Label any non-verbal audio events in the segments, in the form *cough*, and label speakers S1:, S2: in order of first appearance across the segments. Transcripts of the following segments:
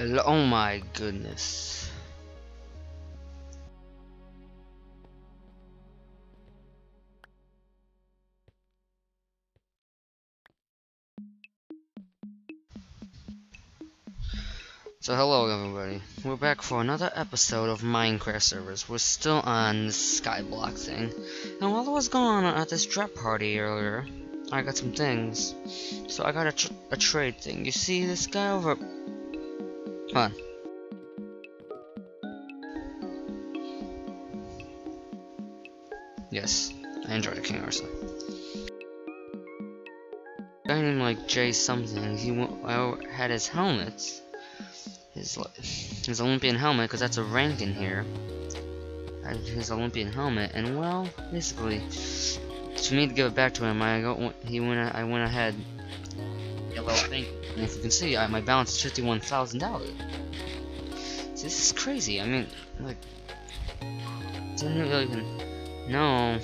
S1: Hello, oh my goodness. So hello everybody, we're back for another episode of Minecraft servers. We're still on the Skyblock thing. And while I was going on at this drop party earlier, I got some things. So I got a, tr a trade thing. You see this guy over... Come on. Yes, I enjoyed the King Arsa. Guy named like Jay something. He I had his helmet, his his Olympian helmet because that's a rank in here. His Olympian helmet, and well, basically, to me to give it back to him, I go he went I went ahead. Yellow thing, and if you can see, I, my balance is fifty-one thousand dollars. This is crazy. I mean, like, didn't really even know.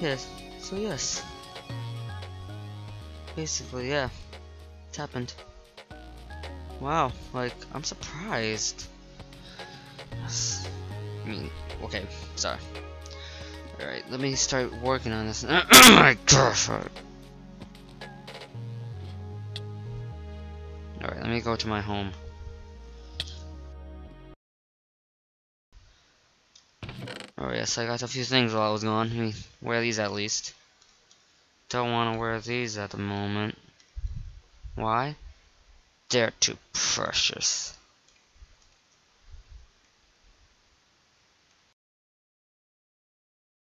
S1: Yes. So yes. Basically, yeah. It's happened. Wow, like, I'm surprised. I mean, okay, sorry. Alright, let me start working on this. oh *clears throat* my gosh! Alright, let me go to my home. Oh yes, I got a few things while I was gone. Let me wear these at least. Don't want to wear these at the moment. Why? They're too precious.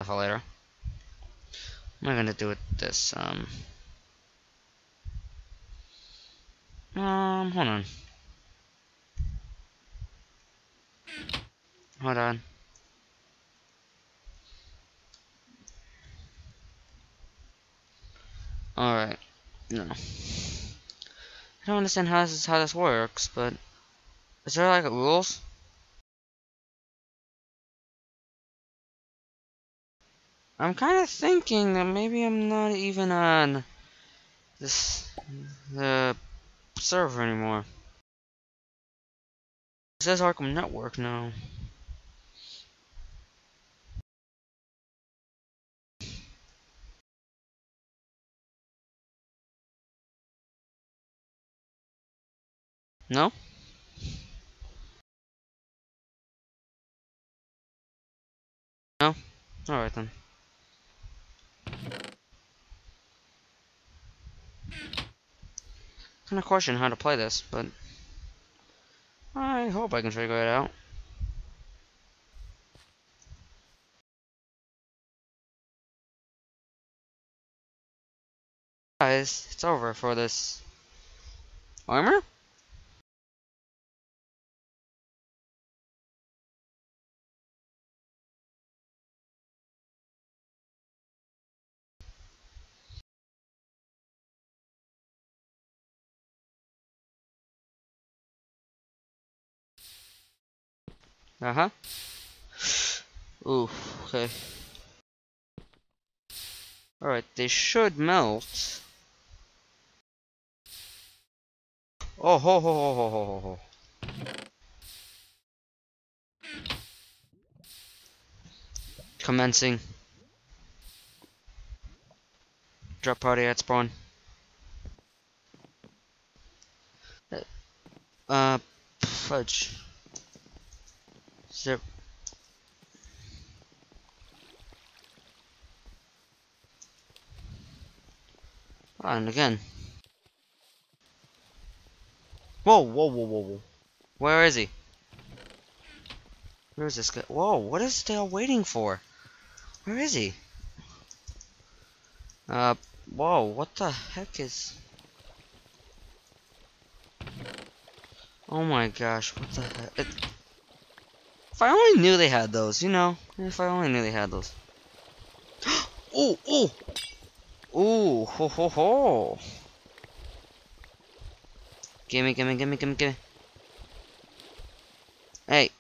S1: Later. What am I gonna do with this? Um. Um. Hold on. Hold on. Alright. No. I don't understand how this is how this works, but is there like rules? I'm kind of thinking that maybe I'm not even on this the server anymore. It says Arkham Network now. No? No? Alright then. Kind of question how to play this, but I hope I can figure it out. Guys, it's over for this armor? Uh-huh. Ooh, okay. Alright, they should melt. Oh, ho, ho, ho, ho, ho, ho, ho. Commencing. Drop party at spawn. Uh, fudge. Zip. And again. Whoa, whoa, whoa, whoa, whoa. Where is he? Where is this guy? Whoa, what is they all waiting for? Where is he? Uh, whoa, what the heck is... Oh my gosh, what the heck? It... If I only knew they had those, you know? If I only knew they had those. *gasps* oh, oh! Ooh, ho ho ho! Gimme, gimme, gimme, gimme, gimme. Hey.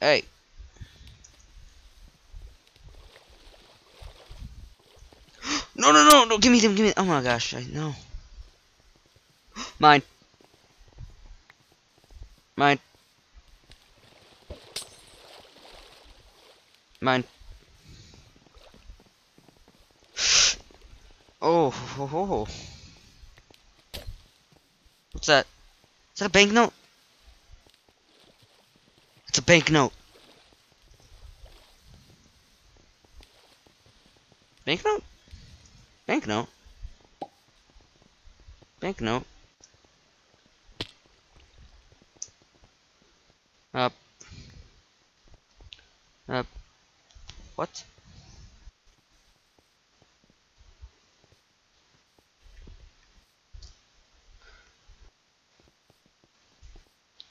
S1: Hey. *gasps* No, no, no, no, give me them, give me Oh my gosh, I know. *gasps* Mine. Mine. Mine. Oh, ho, ho, ho. What's that? Is that a banknote? It's a banknote. Banknote? Banknote? Banknote? Up. Up. What?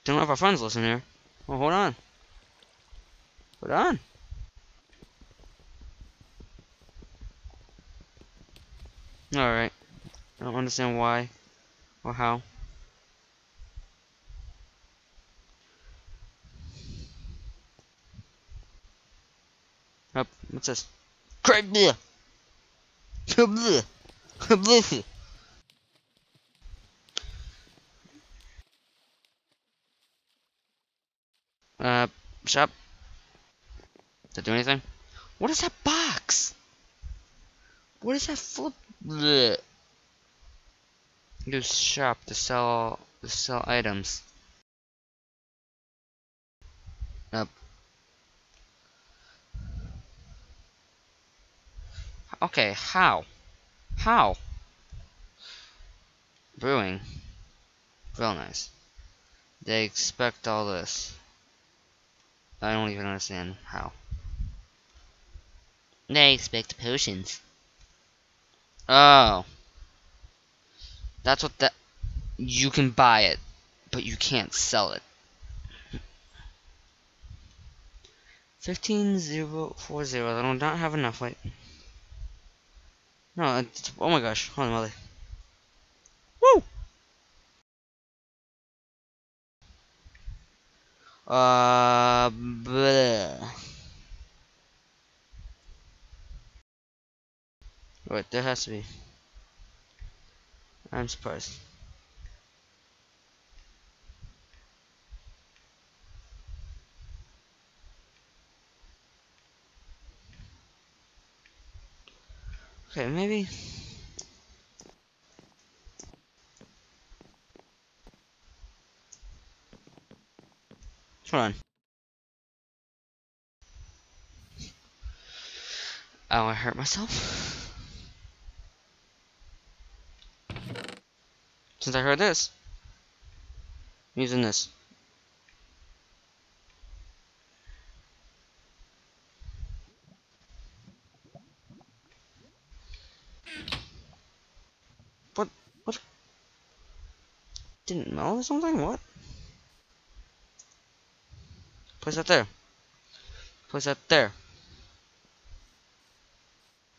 S1: Don't know if our friends listen here. Well, hold on. Hold on. Alright. I don't understand why or how. Up. What's this? Craig bleh. Bleh. Bleh. Uh, shop. Does that do anything? What is that box? What is that flip? Use shop to sell to sell items. Up. Okay, how? How? Brewing. Real nice. They expect all this. I don't even understand how. They expect potions. Oh. That's what that... You can buy it, but you can't sell it. 15040, I do not have enough, wait. No, oh my gosh, hold on, Molly. Woo! Uh, bleh. Wait, there has to be. I'm surprised. Okay, maybe. On. Oh, I hurt myself? Since I heard this. I'm using this. What? What? Didn't melt or something? What? Place that there. Place that there.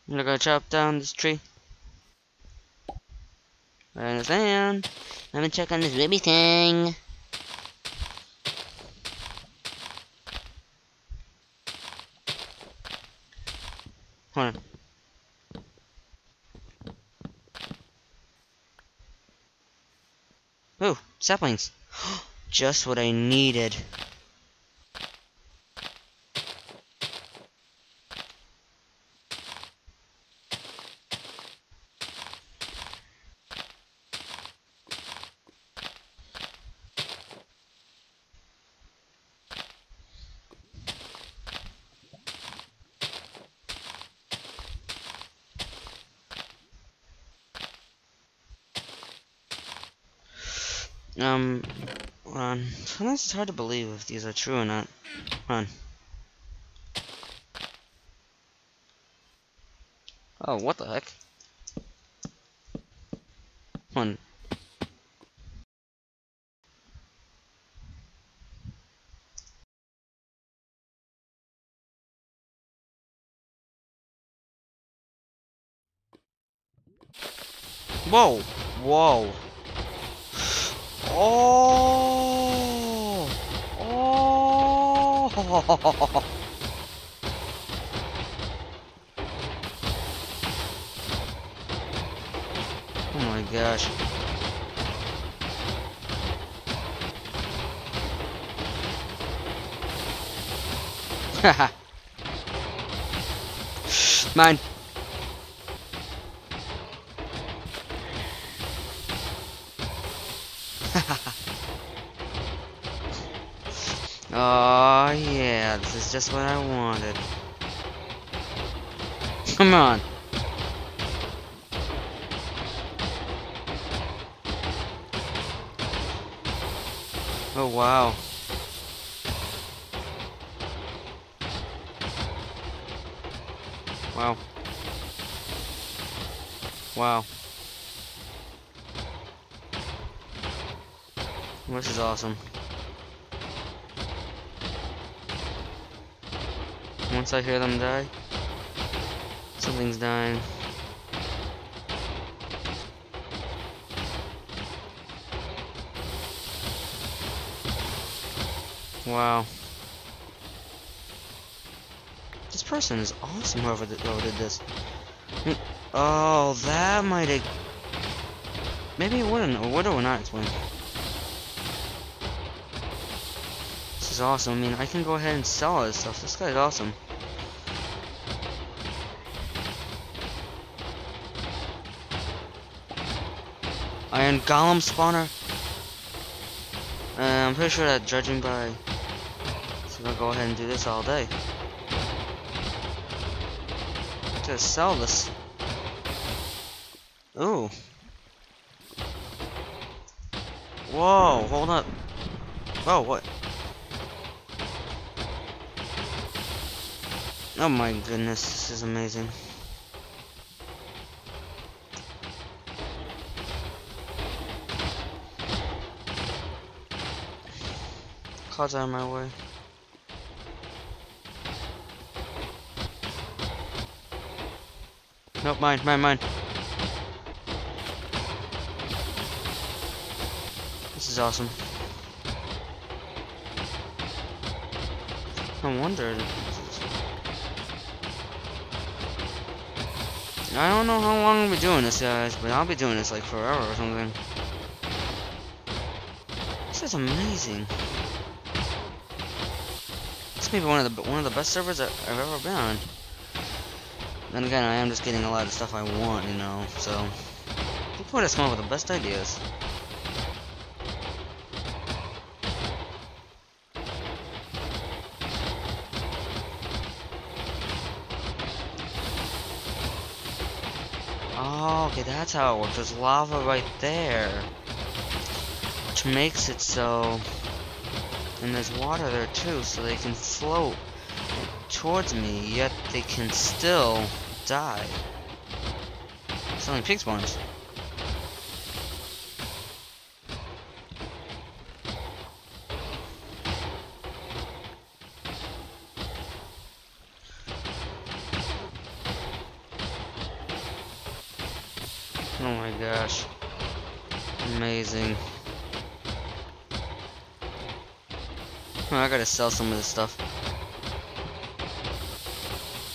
S1: I'm gonna chop down this tree. I understand. Let me check on this baby thing. Hold on. Oh, saplings. *gasps* Just what I needed. Um, on. Sometimes it's hard to believe if these are true or not. On. Oh, what the heck? On. Whoa! Whoa! Oh! Oh! Oh! My gosh. *laughs* Haha. Oh yeah, this is just what I wanted. Come on. Oh wow. Wow. Wow. This is awesome. Once I hear them die, something's dying. Wow. This person is awesome, whoever did, this. Oh, that might have... Maybe it wouldn't, or would or not explain. This is awesome. I mean, I can go ahead and sell all this stuff. This guy's awesome. Golem spawner. Uh, I'm pretty sure that judging by... So I'll go ahead and do this all day. Just sell this. Ooh. Whoa, hold up. Oh, what? Oh my goodness, this is amazing. Clouds out of my way. Nope, mine, mine, mine. This is awesome. I wonder. I don't know how long we'll be doing this, guys, but I'll be doing this like forever or something. This is amazing. This may be one of the one of the best servers I've ever been on. Then again, I am just getting a lot of stuff I want, you know. So people just come up with the best ideas. Oh, okay, that's how it works. There's lava right there. Which makes it so... And there's water there too, so they can float towards me, yet they can still die. Only pig spawns. Oh my gosh. Amazing. Oh, I gotta sell some of this stuff.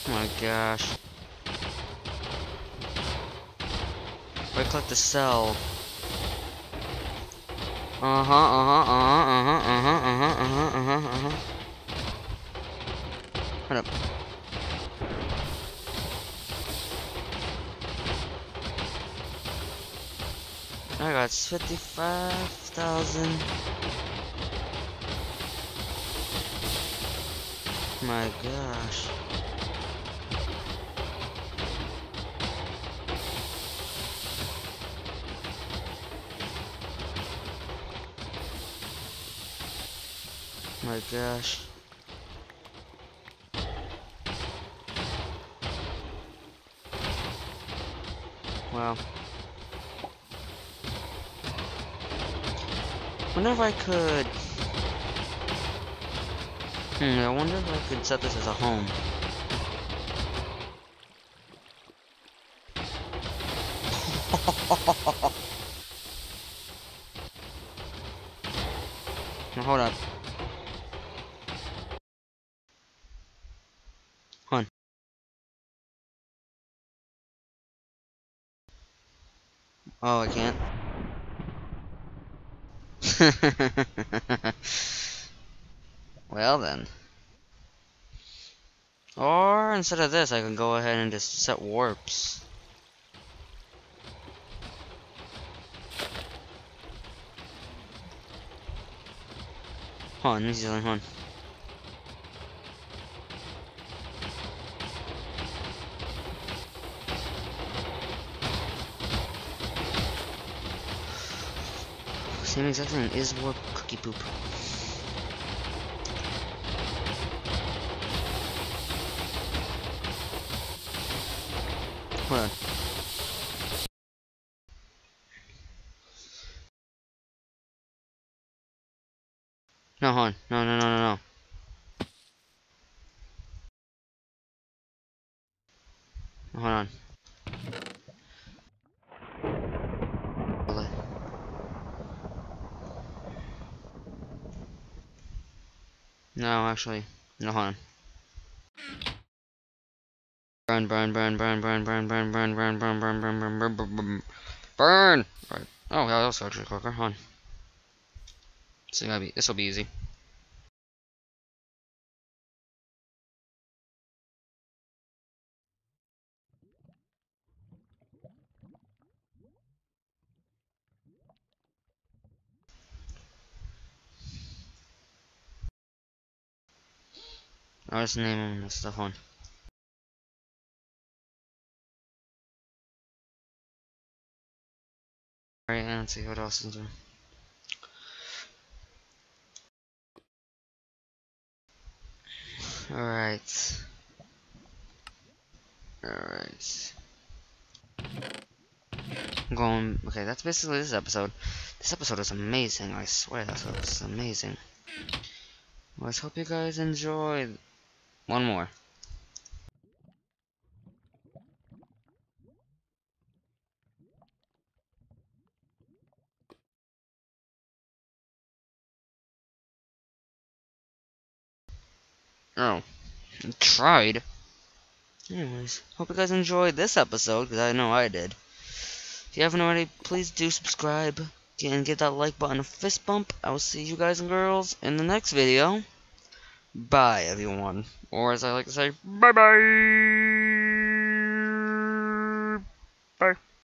S1: Oh my gosh. Right click to sell. Uh huh, uh huh, uh huh, uh huh, uh huh, uh huh, uh huh, uh huh. Uh-huh. Hold up. I got 55,000. My gosh. My gosh. Wow. wonder if I could... Hmm, I wonder if I could set this as a home. *laughs* now, hold up. Hold on. Oh, I can't. *laughs* well then. Or instead of this, I can go ahead and just set warps. Hold on, hold on. Same exact thing, is warp cookie poop. Hold. No, hold on. No, no, no, no, no. Hold on. No, actually. No, hold on. Burn, burn, burn, burn, burn, burn, burn, burn, burn, burn, burn, burn, burn, burn, burn, burn, burn. Right. Oh, yeah, that's actually quicker. Hold on. So gotta be. This will be easy. I'll just name them and stuff on. Alright, and let's see what else is there. Alright. Alright. I'm going, okay, that's basically this episode. This episode is amazing, I swear, this is amazing. Let's hope you guys enjoyed. One more. Oh. I tried. Anyways, hope you guys enjoyed this episode, because I know I did. If you haven't already, please do subscribe and give that like button a fist bump. I will see you guys and girls in the next video. Bye, everyone. Or as I like to say, bye-bye!